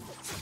I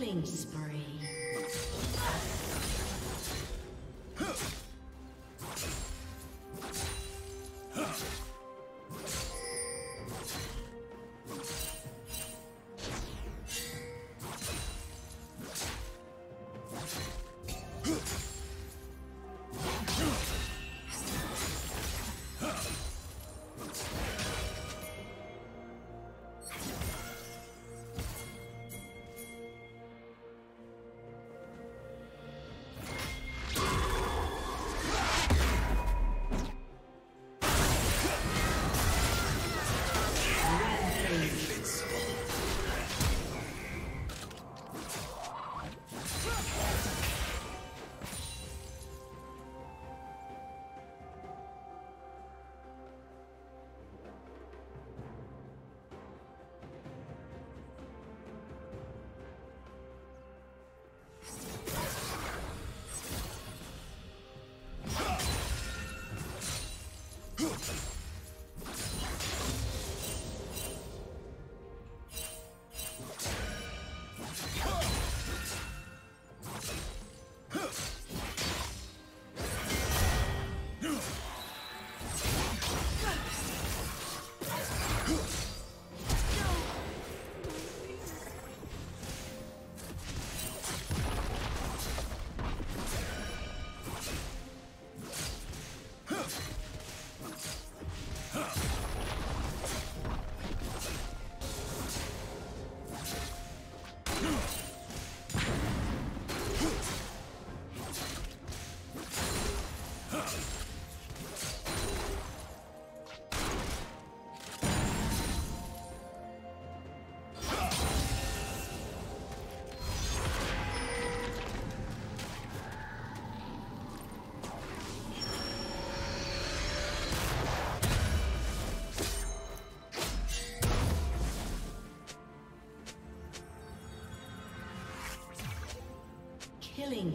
Killing Killing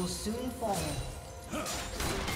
Will soon fall.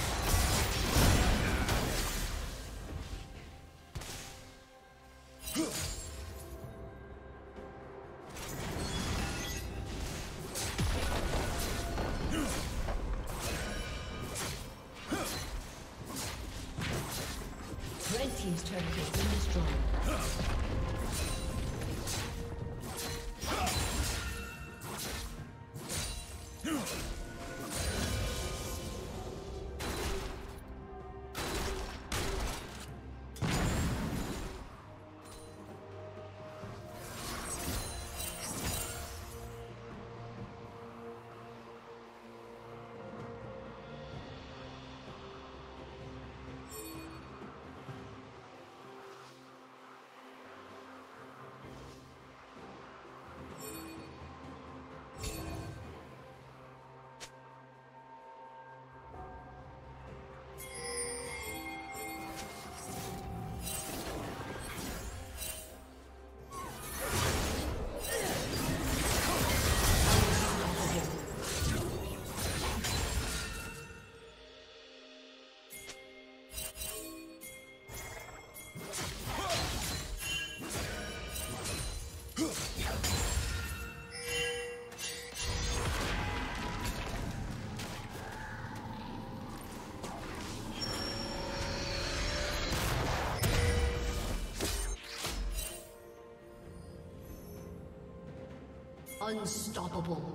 Unstoppable.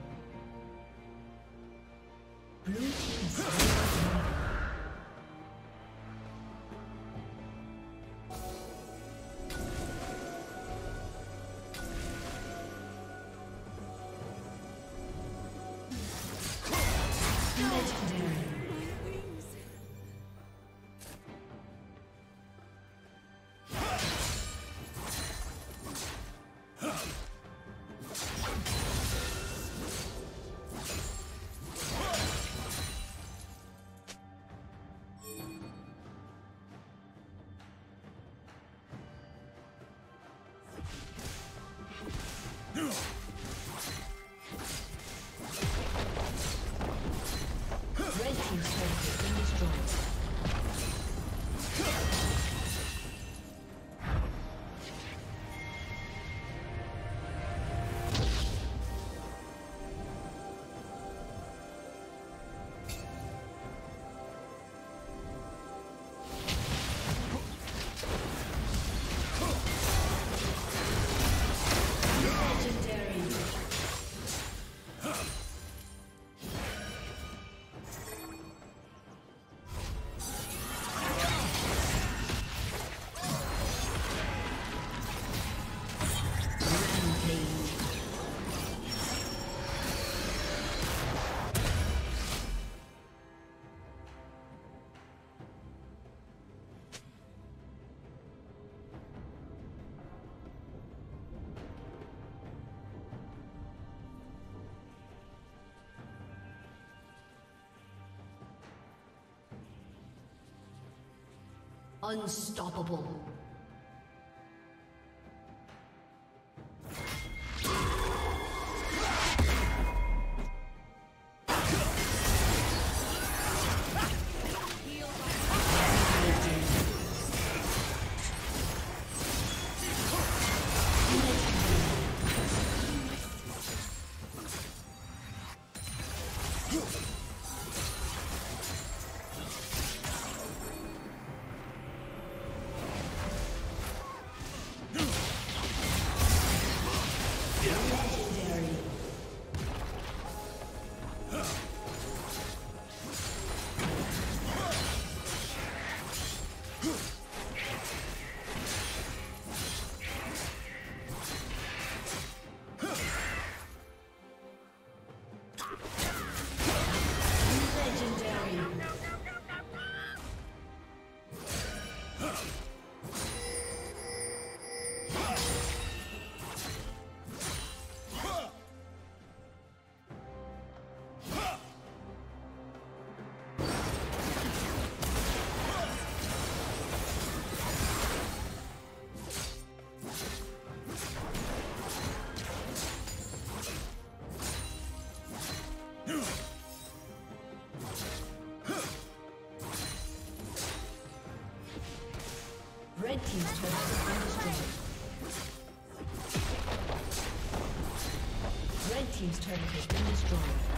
Unstoppable. Has been destroyed.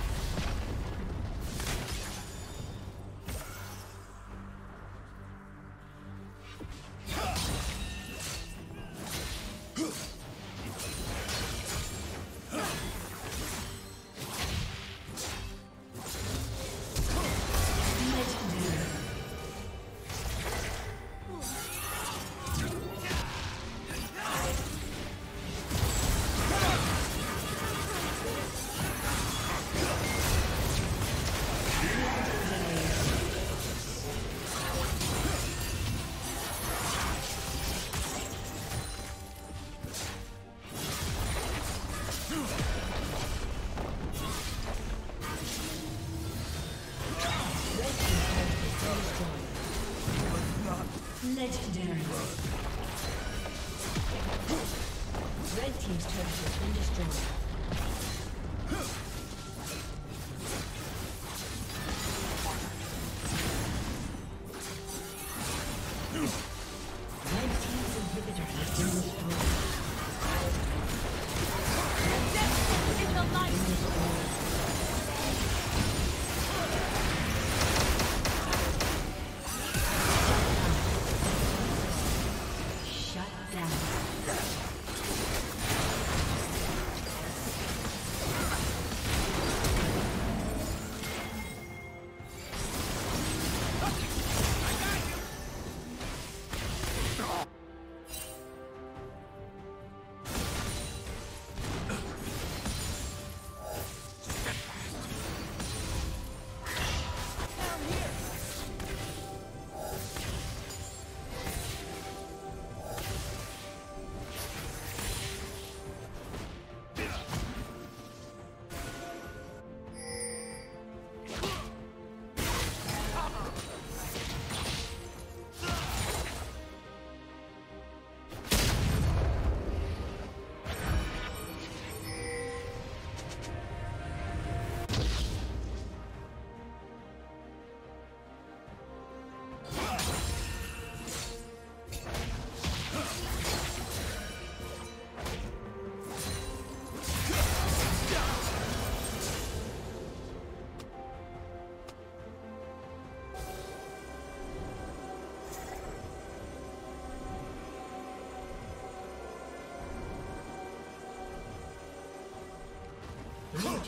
Ugh!